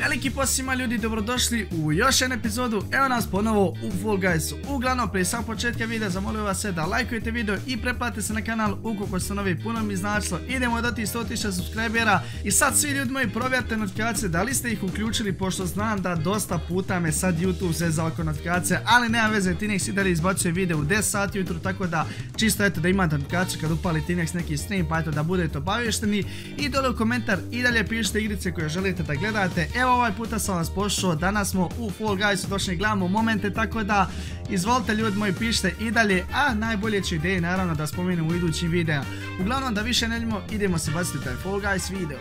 Veliki pozdrav svima ljudi, dobrodošli u još jednu epizodu, evo nas ponovo u Fall Guysu. Uglavnom, prije samog početka videa zamolio vas sve da lajkujete video i preplatite se na kanal ukoliko ste novi, puno mi značilo. Idemo do tih 100.000 subscribera i sad svi ljudi moji provjerite notifikacije, da li ste ih uključili, pošto znam da dosta puta me sad YouTube zezao oko notifikacije, ali nema veze, Tinex i dalje izbacuje video u 10 sati jutro, tako da čisto eto da imate notifikacije kad upali Tinex neki stream, pa eto da budete obavješteni. I dole u komentar i dalje pišite igrice koje želite da gledate. Evo ovaj puta sam vas pošao, danas smo u Fall Guysu došli gledamo momente, tako da izvolite ljudi moji pišite i dalje, a najbolje će ideje naravno da spomenem u idućim videa. Uglavnom da više ne ljimo, idemo se baciti taj Fall Guys video.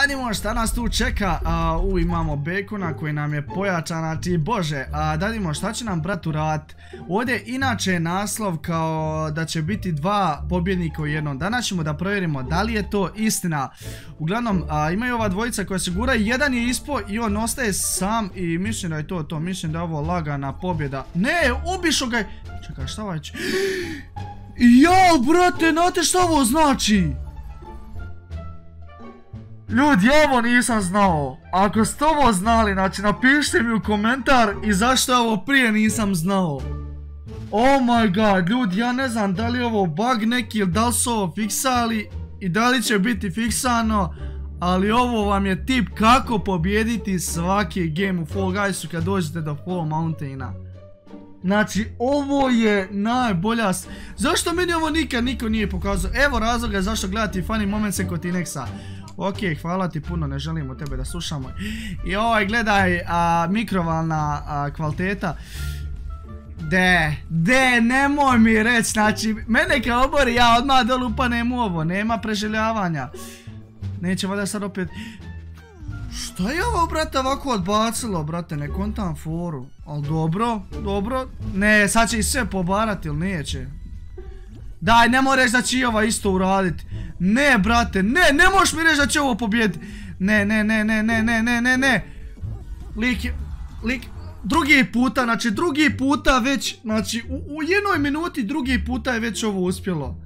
Dadimo šta nas tu čeka, u imamo Bekona koji nam je pojačan, znači bože, a šta će nam brat urat. Ovdje inače naslov kao da će biti dva pobjednika u jednom, danas ćemo da provjerimo da li je to istina. Uglavnom imaju ova dvojica koja se gura, jedan je ispo i on ostaje sam i mislim da je to to, mislim da je ovo lagana pobjeda. Ne, ubišo ga čekaj šta ovaj će... Jao brate, znate šta ovo znači? Ljudi, ovo nisam znao. Ako ste ovo znali, znači napišite mi u komentar i zašto ovo prije nisam znao. Oh my god, ljudi, ja ne znam da li je ovo bug neki ili da li su ovo fiksali i da li će biti fiksano. Ali ovo vam je tip kako pobijediti svaki game u Fall Guysu kad dođete do Fall Mountaina. Znači, ovo je najbolja... Zašto meni ovo nikad niko nije pokazao? Evo razloga zašto gledati funny moments kod Tinexa. Ok, hvala ti puno, ne želimo tebe da slušamo. I ovaj, gledaj, mikrovalna kvaliteta. De, de, nemoj mi reći, znači, mene kao obori, ja odmah dolu upanem u ovo, nema preželjavanja. Neće valjda sad opet... Šta je ovo, brate, ovako odbacilo, brate, ne kontam foru. Ali dobro, dobro. Ne, sad će i sve pobarati ili neće? Daj, nemoj reći da će ova isto uraditi. Ne, brate, ne, ne možeš mi reći da će ovo pobjediti. Ne, ne, ne, ne, ne, ne, ne, ne, ne. Lik je, lik, drugi puta, znači drugi puta već, znači u, jednoj minuti drugi puta je već ovo uspjelo.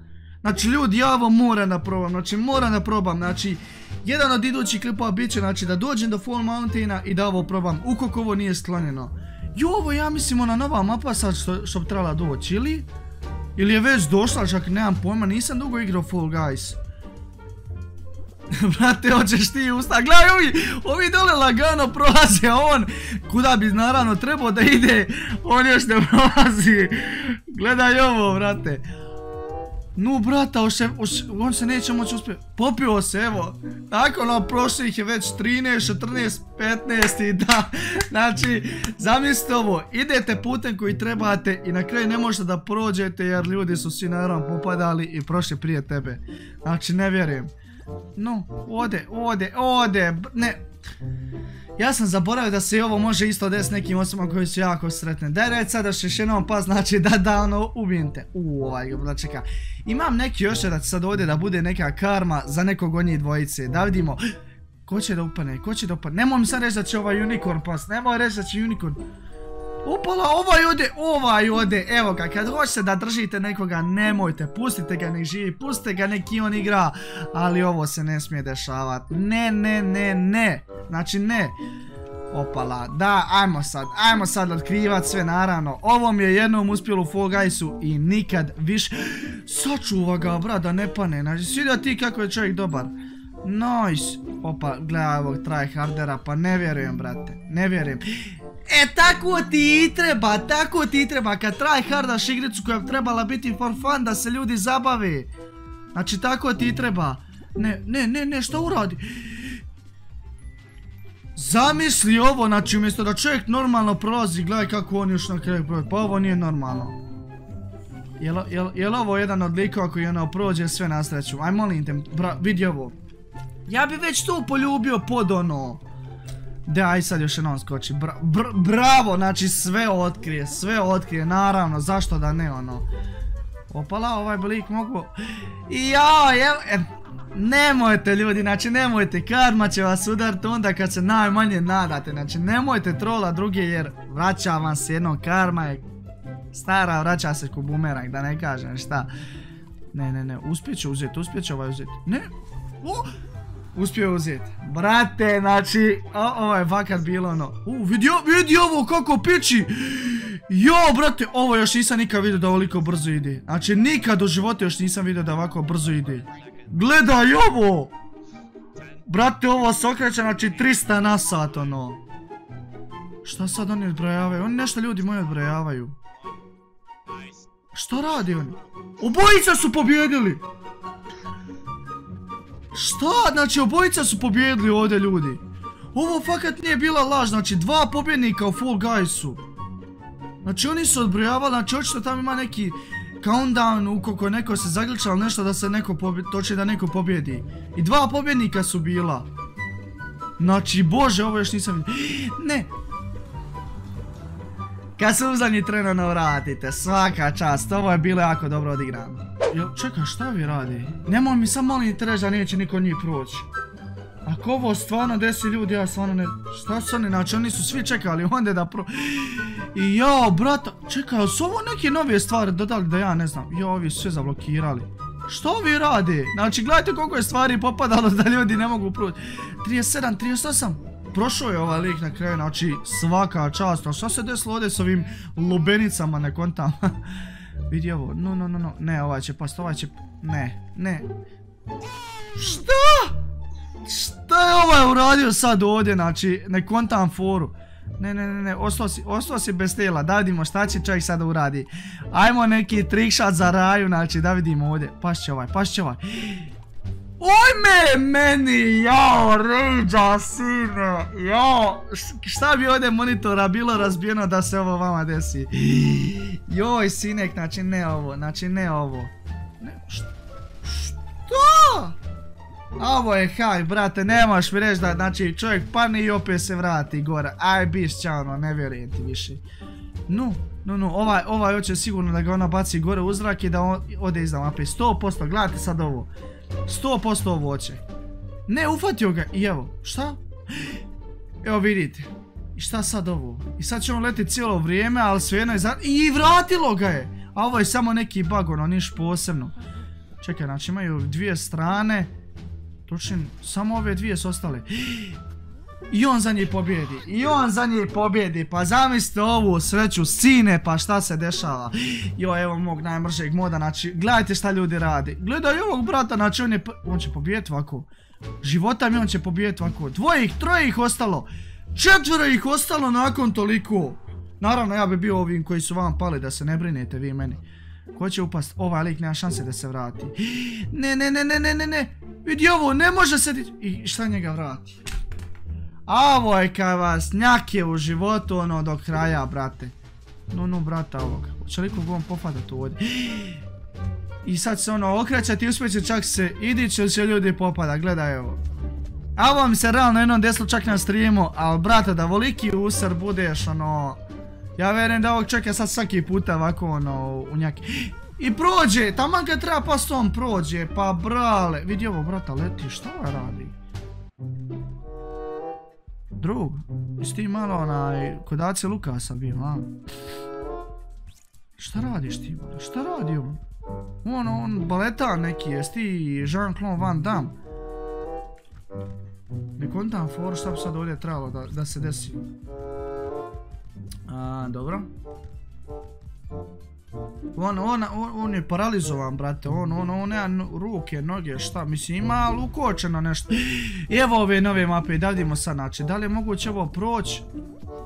Znači ljudi, ja ovo moram da probam, znači moram da probam, znači jedan od idućih klipova bit će, znači da dođem do Fall Mountaina i da ovo probam, ukoliko ovo nije sklonjeno. I ovo ja mislim ona nova mapa sad što, što bi trebala doći, ili? Ili je već došla, čak nemam pojma, nisam dugo igrao Fall Guys. Brate, hoćeš ti usta, gledaj ovi, ovi dole lagano prolaze, on, kuda bi naravno trebao da ide, on još ne prolazi. Gledaj ovo, brate. Nu, brata, on se neće moći uspjeti. Popio se, evo. Nakon ono, prošlih je već 13, 14, 15 i da. Znači, zamislite ovo. Idete putem koji trebate i na kraju ne možete da prođete jer ljudi su svi naravno popadali i prošli prije tebe. Znači, ne vjerujem. No, ode, ode, ode, ne. Ja sam zaboravio da se i ovo može isto desiti nekim osobama koji su jako sretne. Daj reći sada još jednom pa znači da da ono ubijem te. Uuu ovaj da čeka. Imam neki još da sad ovdje da bude neka karma za nekog od njih dvojice. Da vidimo. Ko će da upane, ko će da upane. Nemoj mi sad reći da će ovaj unicorn pas. Nemoj reći da će unicorn. Upala, ovaj ode, ovaj ode, evo ga, kad hoćete da držite nekoga, nemojte, pustite ga nek živi, pustite ga neki on igra, ali ovo se ne smije dešavati, ne, ne, ne, ne, znači ne. Opala, da, ajmo sad, ajmo sad otkrivat sve naravno, ovo mi je jednom uspjelo u Fall Guysu i nikad više, sačuva ga brat da ne pane, znači svidio ti kako je čovjek dobar. Nice, opa, gledaj ovog tryhardera, pa ne vjerujem brate, ne vjerujem. E tako ti treba, tako ti treba kad hardaš igricu koja bi trebala biti for fun da se ljudi zabave. Znači tako ti treba. Ne, ne, ne, ne, što uradi? Zamisli ovo, znači umjesto da čovjek normalno prolazi, gledaj kako on još na kraju prođe, pa ovo nije normalno. Jel, ovo jedan od likova koji ono prođe sve na sreću? Aj molim te, vidi ovo. Ja bi već tu poljubio pod ono. Da, aj sad još jednom skoči. bravo, znači sve otkrije, sve otkrije, naravno, zašto da ne ono. Opala, ovaj blik mogu... Jao, evo, e, nemojte ljudi, znači nemojte, karma će vas udariti onda kad se najmanje nadate, znači nemojte trola druge jer vraća vam se jedno karma je stara, vraća se ko bumerang, da ne kažem šta. Ne, ne, ne, uspjet će uzeti, uspjet će ovaj uzeti. Ne, o, uspio uzeti. Brate, znači, ovo je fakat bilo ono. U, vidi, vidi ovo kako piči. Jo, brate, ovo još nisam nikad vidio da ovoliko brzo ide. Znači, nikad u životu još nisam vidio da ovako brzo ide. Gledaj ovo! Brate, ovo se okreće, znači 300 na sat, ono. Šta sad oni odbrojavaju? Oni nešto ljudi moji odbrojavaju. Što radi oni? Obojica su pobjedili! Šta? Znači obojica su pobjedili ovdje ljudi. Ovo fakat nije bila laž, znači dva pobjednika u Fall Guysu. Znači oni su odbrojavali, znači očito tamo ima neki countdown ukoliko neko se zagličao nešto da se neko pobjedi, da neko pobjedi. I dva pobjednika su bila. Znači bože ovo još nisam vidio. Ne, kad se uzadnji treno vratite, svaka čast, ovo je bilo jako dobro odigrano. Jel, čekaj, šta vi radi? Nemoj mi sam molim te reći da neće niko njih proći. Ako ovo stvarno desi ljudi, ja stvarno ne... Šta su oni, znači oni su svi čekali onda da pro... I jao, brata, čekaj, su ovo neke nove stvari dodali da ja ne znam. Jo, ovi su sve zablokirali. Što vi radi? Znači, gledajte koliko je stvari popadalo da ljudi ne mogu proći. 37, 38. Prošao je ovaj lik na kraju, znači svaka čast, a šta se desilo ovdje s ovim lubenicama, ne kontam. Vidi ovo, no, no, no, no, ne, ovaj će past, ovaj će, ne, ne. Šta? Šta je ovaj uradio sad ovdje, znači, ne kontam foru. Ne, ne, ne, ne, ostao si, ostao si bez tela, da vidimo šta će čovjek sada uradi. Ajmo neki trickshot za raju, znači, da vidimo ovdje. Pašće ovaj, pašće ovaj. Ojme meni, jao, ređa sine, jao, šta bi ovdje monitora bilo razbijeno da se ovo vama desi? Joj, sinek, znači ne ovo, znači ne ovo. Ne, što? Ovo je haj, brate, nemaš mi reći da, znači, čovjek pani i opet se vrati gore. Aj, biš, čao, ne vjerujem ti više. No, no, no, ovaj, ovaj hoće sigurno da ga ona baci gore u zrak i da on ode mape. 100%, gledajte sad ovo. 100% voće. Ne, ufatio ga. I evo, šta? Evo vidite. I šta sad ovo? I sad ćemo letiti cijelo vrijeme, ali svejedno je za... I vratilo ga je! A ovo je samo neki bug, ono, niš posebno. Čekaj, znači imaju dvije strane. Točno, samo ove dvije su ostale. I on za njih pobjedi. I on za njih pobjedi. Pa zamislite ovu sreću sine. Pa šta se dešava. Jo, evo mog najmržeg moda. Znači, gledajte šta ljudi radi. Gledaj ovog brata. Znači, on je... On će pobijeti ovako. Života mi on će pobijeti ovako. Dvoje ih, troje ih ostalo. Četvero ih ostalo nakon toliko. Naravno, ja bi bio ovim koji su vam pali. Da se ne brinete vi meni. Ko će upast? Ovaj lik nema šanse da se vrati. Ne, ne, ne, ne, ne, ne, ne. Vidi ovo, ne može se... I šta njega vrati? Ovo je kaj vas njake u životu ono do kraja, brate. No, no, brata ovoga. Hoće li on pofadat ovdje? I sad se ono okrećati i uspjeće čak se idići će ljudi popada, gledaj ovo. A ovo mi se realno jednom desilo čak na streamu, ali brate da voliki usar budeš ono... Ja verujem da ovog čeka sad svaki puta ovako ono u njaki. I prođe, taman kad treba pa on prođe, pa brale. Vidi ovo brata leti, šta ovo radi? Drug, jesi ti malo onaj, kod Ace Lukasa bio, a? Šta radiš ti, šta radi on? On, on, baletan neki, jesi ti Jean-Claude Van Damme? Ne kontam for šta bi sad ovdje trebalo da, da se desi. A, dobro. On, on, on, je paralizovan, brate, on, on, on nema ruke, noge, šta, mislim, ima lukočeno nešto. Evo ove nove mape, da vidimo sad, znači, da li je moguće ovo proći?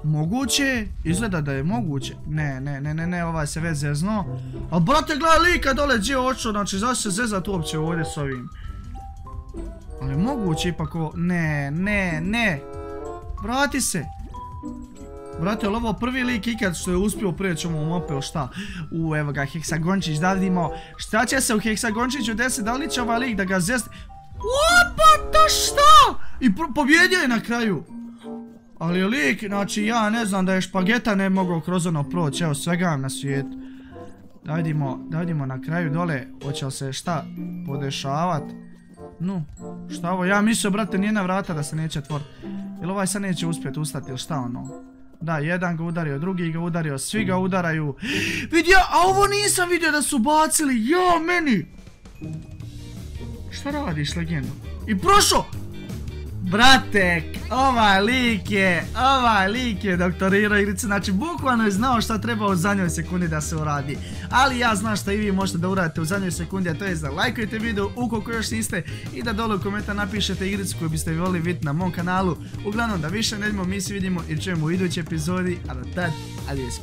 Moguće, izgleda da je moguće. Ne, ne, ne, ne, ne, ovaj se već zezno. A brate, gledaj lika dole gdje oču, znači, zašto se zezat uopće ovdje s ovim? Ali moguće ipak ovo, ne, ne, ne. Vrati se. Brate, ali ovo prvi lik ikad što je uspio prijeći ovom mape, šta? U, evo ga, Heksagončić, da vidimo šta će se u Heksagončiću desiti, da li će ovaj lik da ga zesti? Opa, to šta? I pobjedio je na kraju. Ali lik, znači ja ne znam da je špageta ne mogao kroz ono proći, evo svega na svijetu. Da vidimo, da vidimo na kraju dole, hoće li se šta podešavat. No, šta ovo, ja mislio brate nijedna vrata da se neće otvoriti. Jel ovaj sad neće uspjeti ustati ili šta ono? Da, jedan ga udario, drugi ga udario, svi ga udaraju. Vidio, a ovo nisam vidio da su bacili, ja meni. Šta radiš, legendo? I prošao! Brate, ovaj lik je, ovaj lik je doktorirao igrice, znači bukvalno je znao šta treba u zadnjoj sekundi da se uradi. Ali ja znam šta i vi možete da uradite u zadnjoj sekundi, a to je da lajkujete video ukoliko još niste i da dole u komentar napišete igricu koju biste volili vidjeti na mom kanalu. Uglavnom da više ne mi se vidimo i čujemo u idućoj epizodi, a do tad, adios